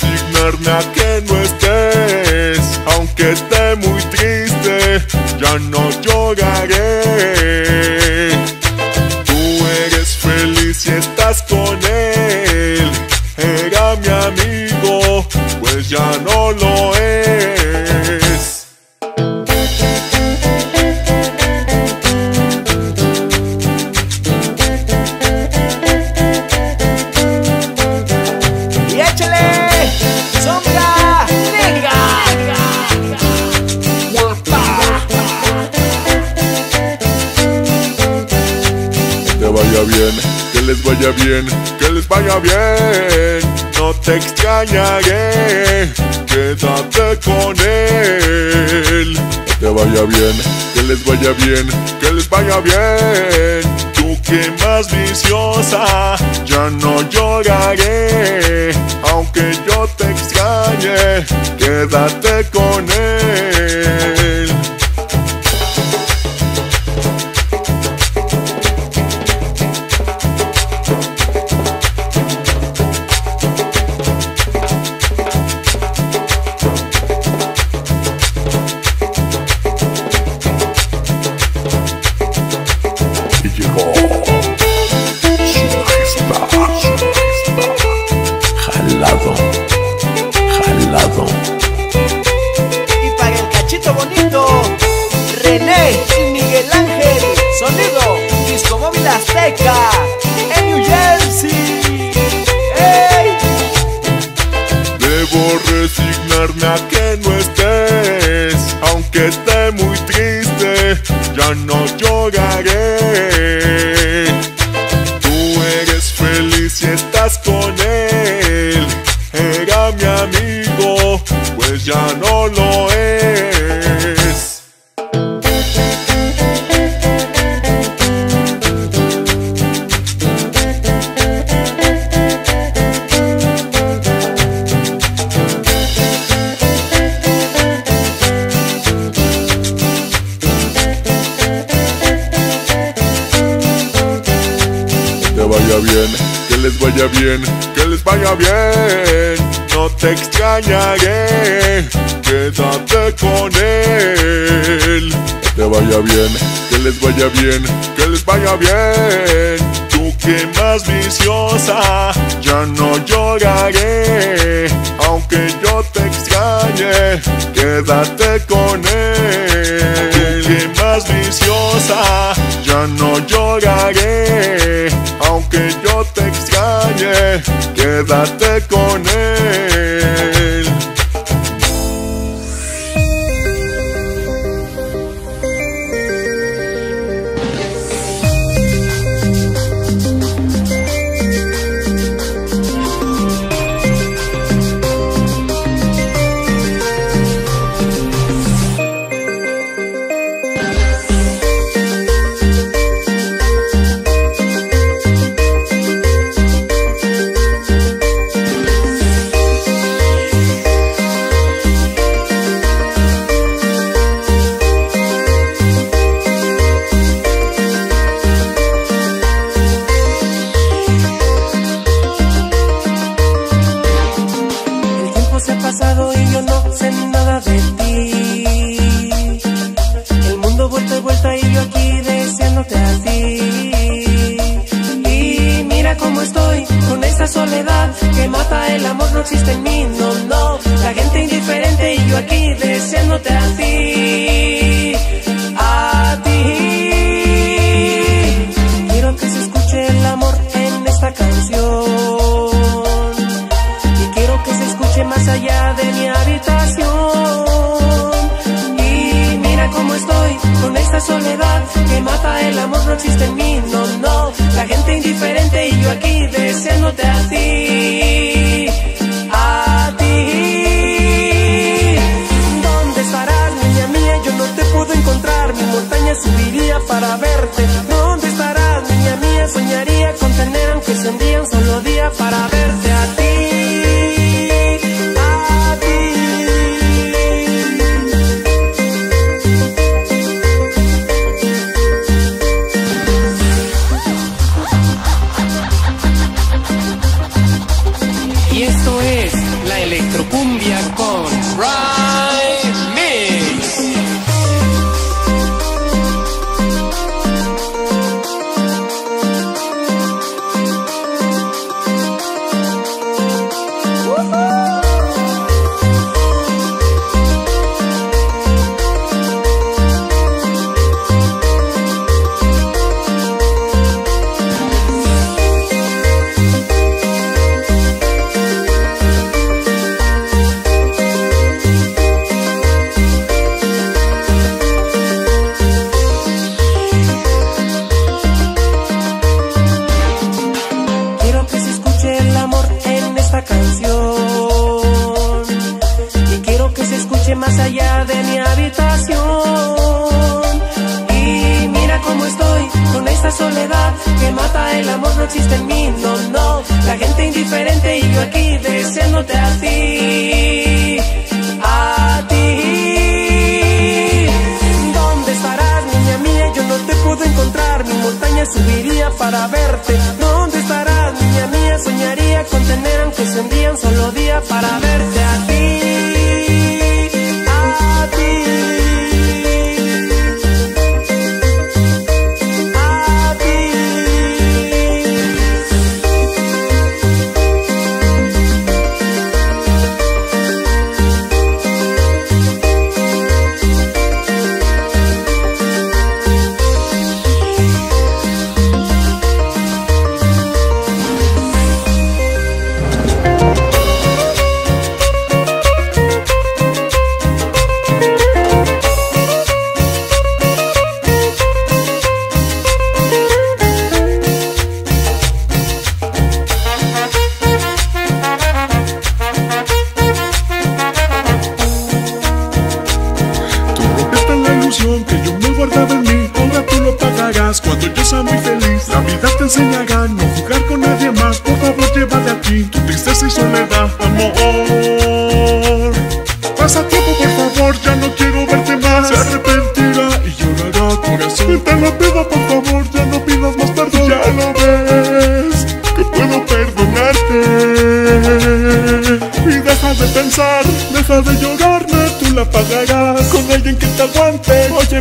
designar nada que no estés, aunque esté muy triste, ya no lloraré. Tú eres feliz y estás con él, era mi amigo, pues ya no lo que les vaya bien, no te extrañaré, quédate con él. Que te vaya bien, que les vaya bien, que les vaya bien. Tú que más viciosa, ya no lloraré, aunque yo te extrañe, quédate con él. no lloran. vaya bien, que les vaya bien. No te extrañaré, quédate con él. Que te vaya bien, que les vaya bien, que les vaya bien. Tú que más viciosa, ya no lloraré. Aunque yo te extrañe, quédate con él. Tú que más viciosa, ya no lloraré quédate con él. amor no existe en mí, no, no. La gente indiferente y yo aquí deseándote a ti, a ti. Quiero que se escuche el amor en esta canción. Y quiero que se escuche más allá de mi habitación. Y mira cómo estoy con esta soledad que mata el amor no existe en mí.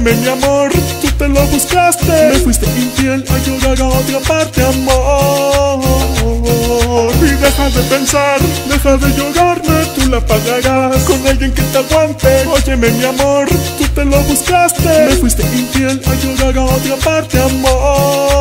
Óyeme, mi amor, tú te lo buscaste. Me fuiste infiel a a otra parte, amor. Y deja de pensar, deja de llorarme, tú la pagarás con alguien que te aguante. Óyeme, mi amor, tú te lo buscaste. Me fuiste infiel a a otra parte, amor.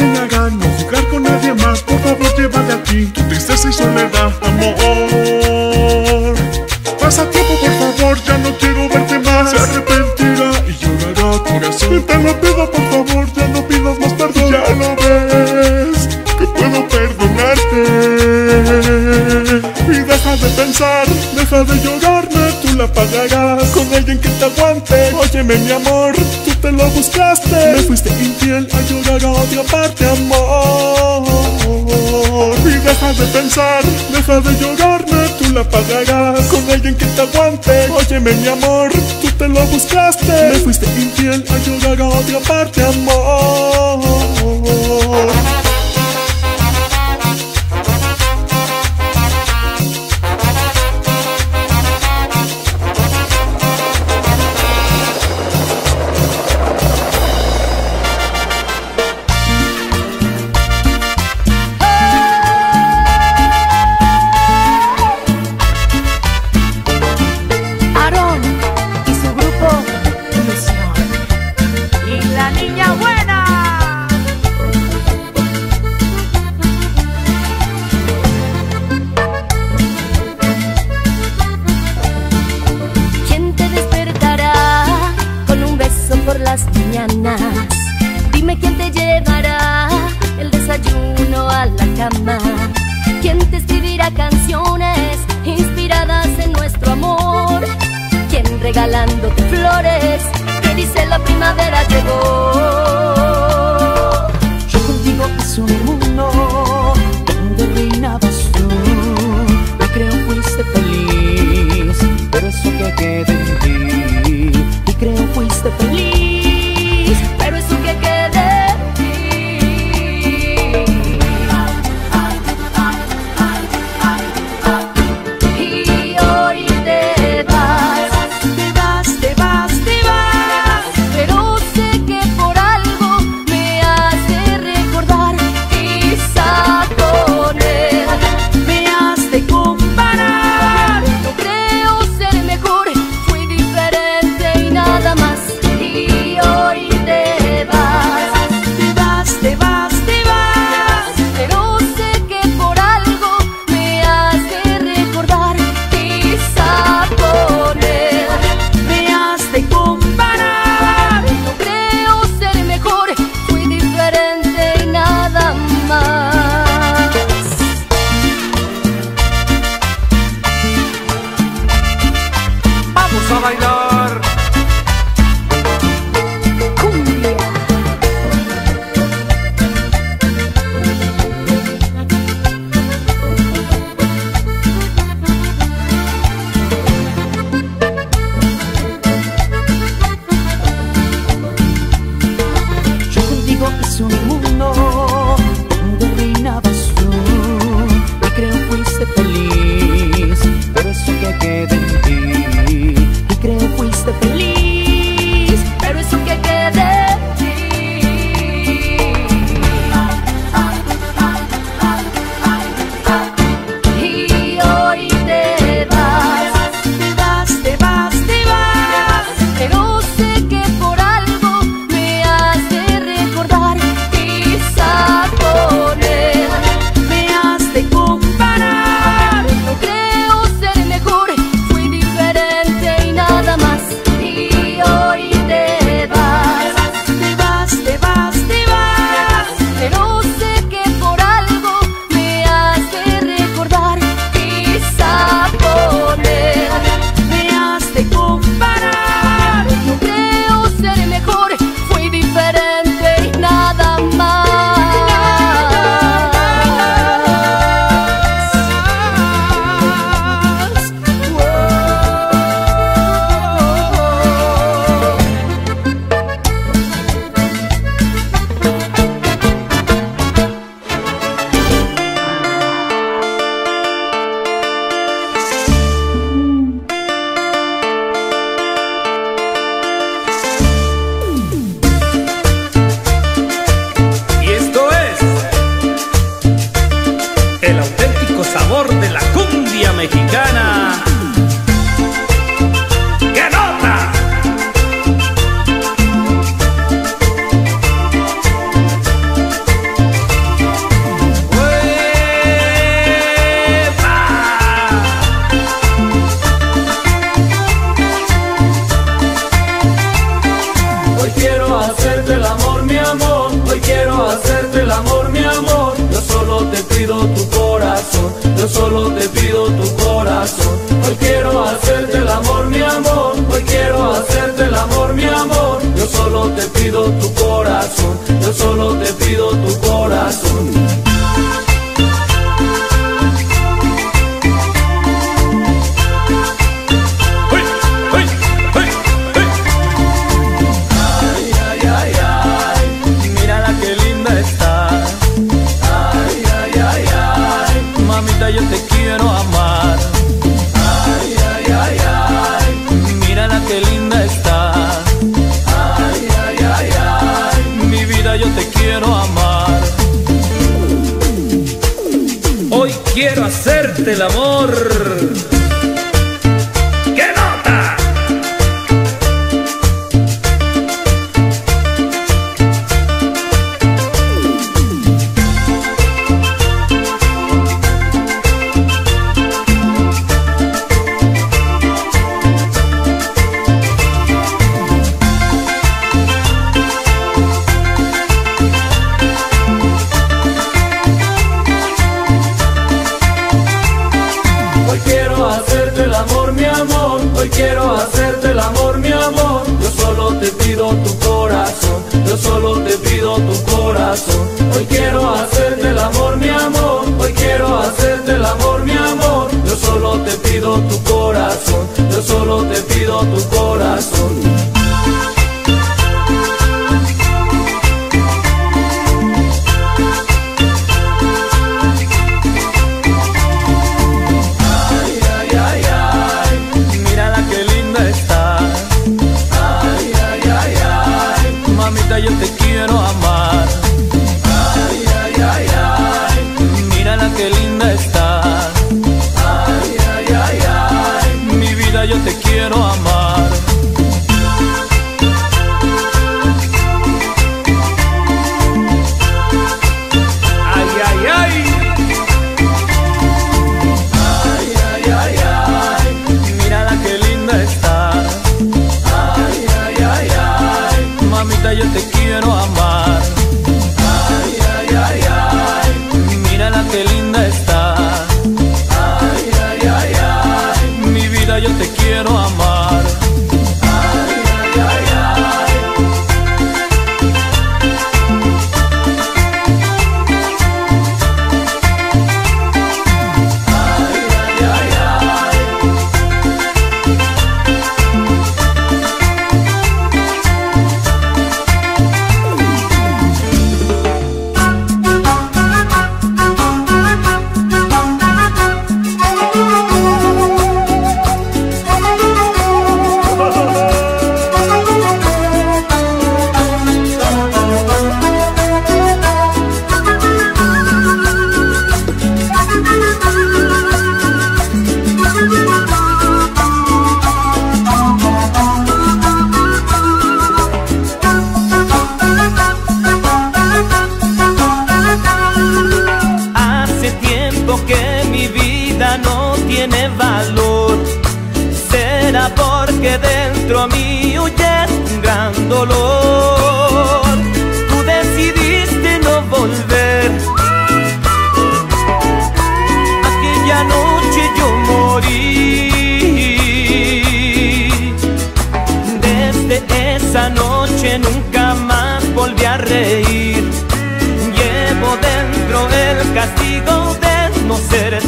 La vida te enseñará a no jugar con nadie más. Por favor, lleva de aquí tu tristeza y soledad, amor. Pasa tiempo, por favor, ya no quiero verte más. Se arrepentirá y llorará corazón. Te lo pido, por favor, ya no pidas más perdón. Ya lo ves, que puedo perdonarte. Y deja de pensar, deja de llorarme, tú la pagarás con alguien que te aguante. Óyeme, mi amor, tú te lo buscaste. Me fuiste infiel a llorar a otra parte, amor. Y deja de pensar, deja de llorarme, tú la pagarás con alguien que te aguante. Óyeme, mi amor, tú te lo buscaste. Me fuiste infiel a llorar a otra parte, amor.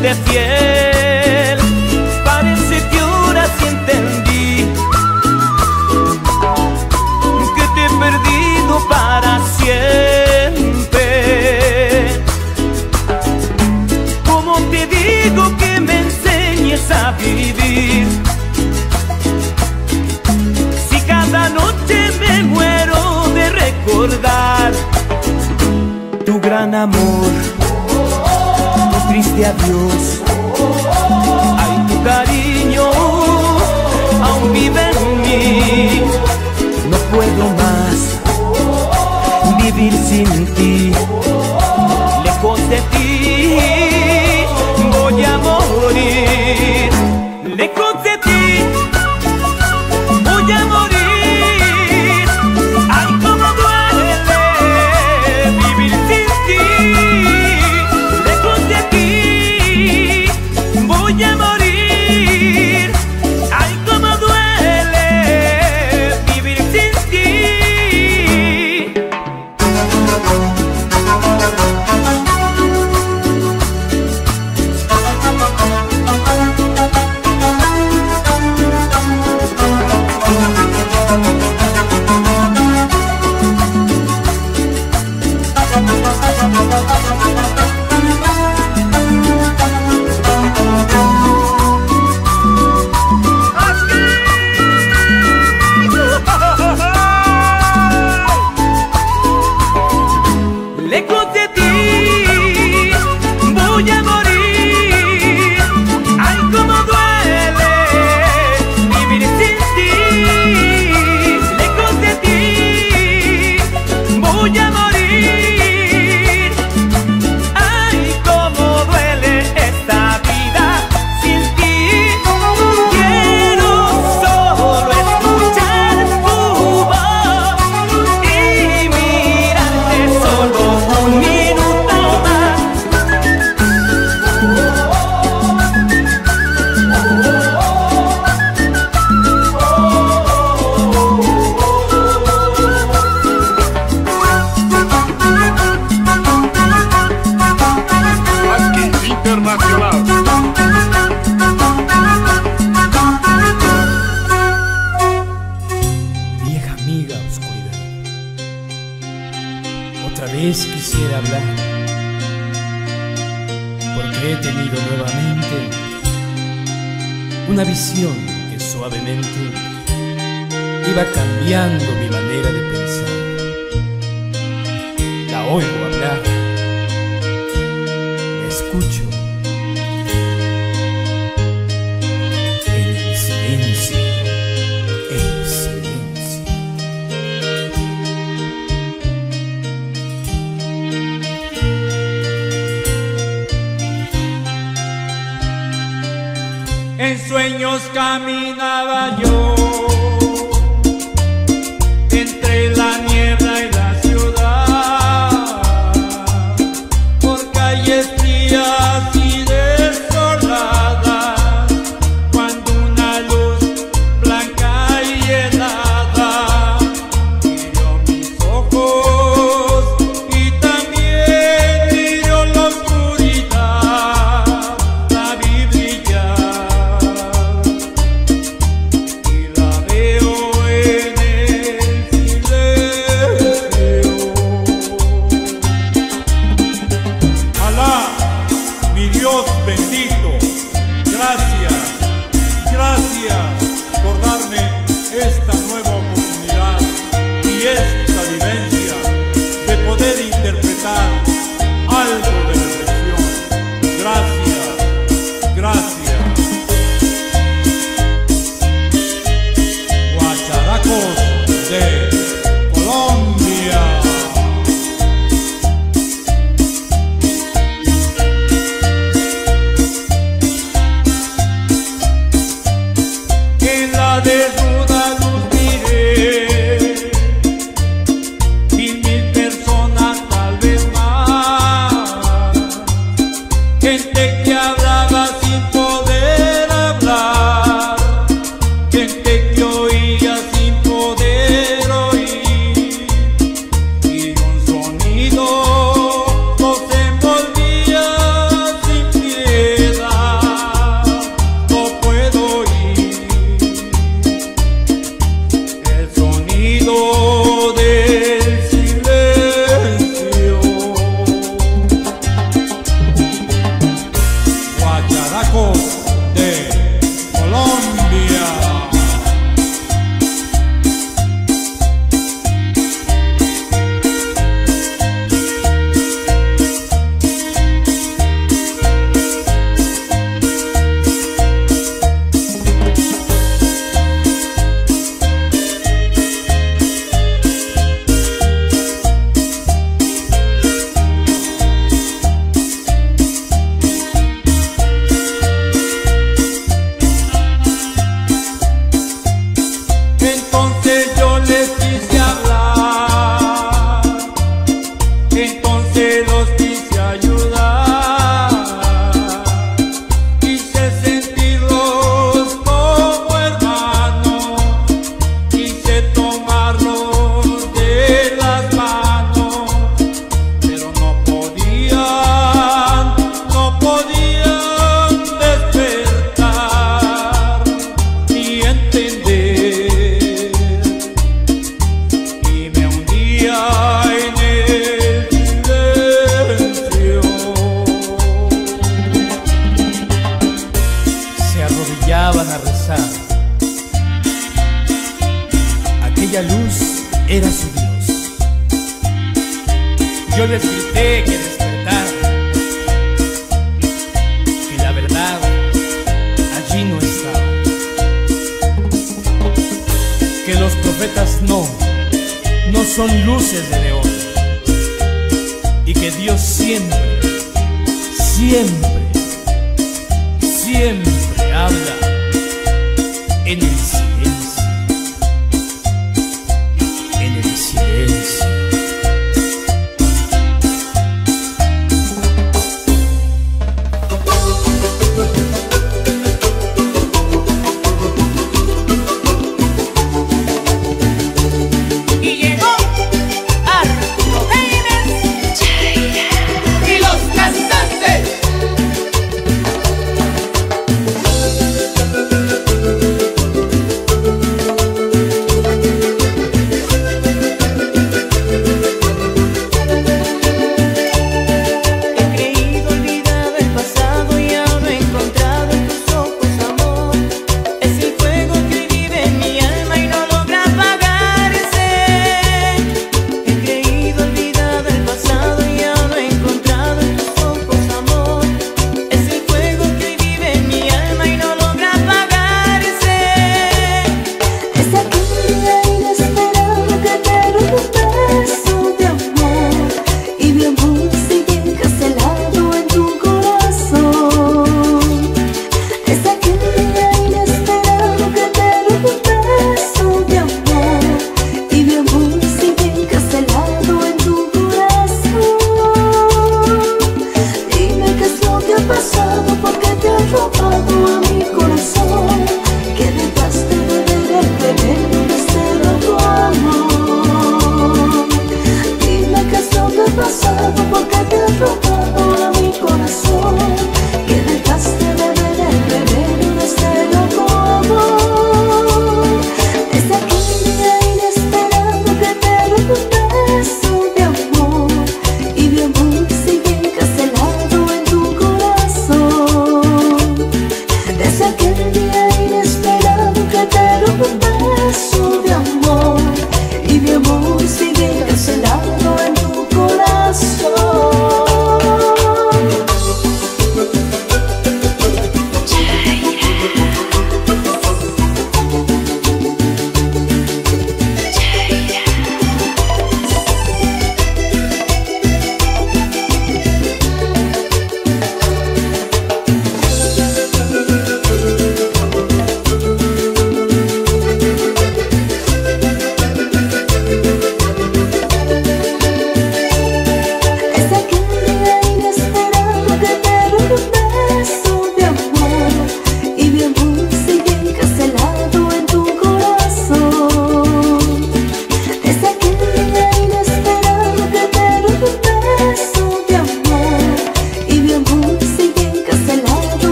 Serte fiel. bir simti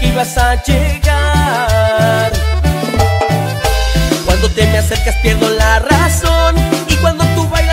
que ibas a llegar. Cuando te me acercas pierdo la razón y cuando tú bailas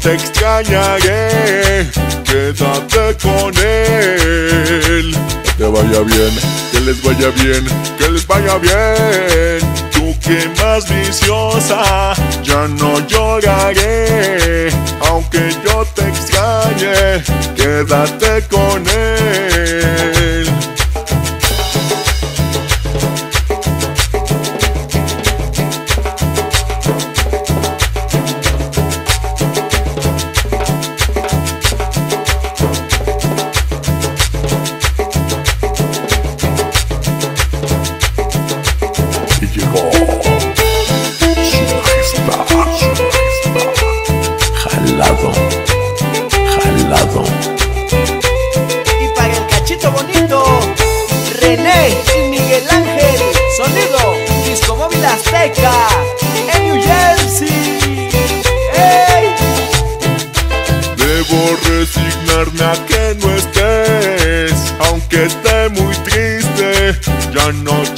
te extrañaré, quédate con él. Que vaya bien, que les vaya bien, que les vaya bien. Tú que más viciosa, ya no lloraré, aunque yo te extrañe, quédate con él. John, no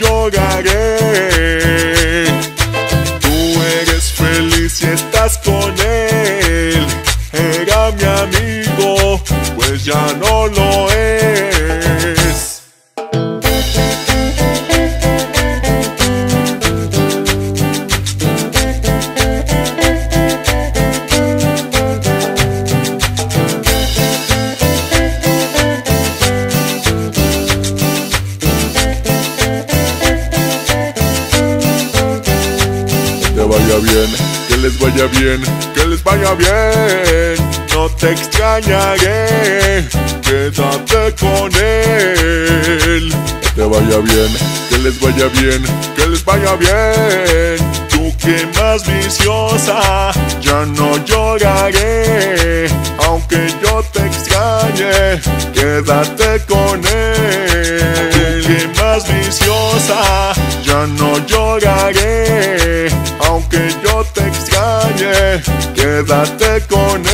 te extrañaré, quédate con él. Que te vaya bien, que les vaya bien, que les vaya bien. Tú que más viciosa, ya no lloraré, aunque yo te extrañe, quédate con él. Tú que más viciosa, ya no lloraré, aunque yo te extrañe, quédate con él.